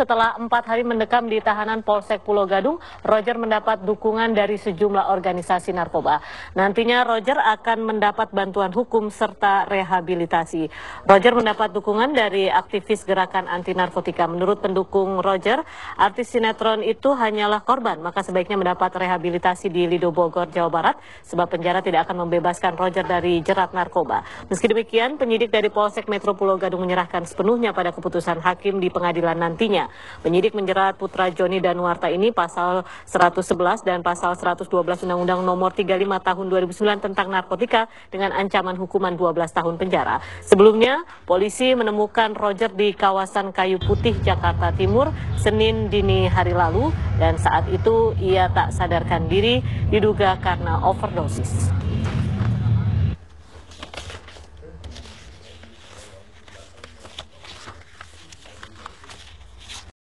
setelah empat hari mendekam di tahanan Polsek Pulau Gadung, Roger mendapat dukungan dari sejumlah organisasi narkoba. Nantinya Roger akan mendapat bantuan hukum serta rehabilitasi. Roger mendapat dukungan dari aktivis gerakan anti narkotika. Menurut pendukung Roger, artis sinetron itu hanyalah korban, maka sebaiknya mendapat rehabilitasi di Lido Bogor, Jawa Barat, sebab penjara tidak akan membebaskan Roger dari jerat narkoba. Meski demikian, penyidik dari Polsek Metro Pulau Gadung menyerahkan sepenuhnya pada keputusan hakim di pengadilan nantinya. Penyidik menjerat Putra Joni Danuarta ini pasal 111 dan pasal 112 Undang-Undang Nomor 35 Tahun 2009 tentang narkotika dengan ancaman hukuman 12 tahun penjara. Sebelumnya, polisi menemukan Roger di kawasan Kayu Putih, Jakarta Timur, Senin dini hari lalu dan saat itu ia tak sadarkan diri diduga karena overdosis.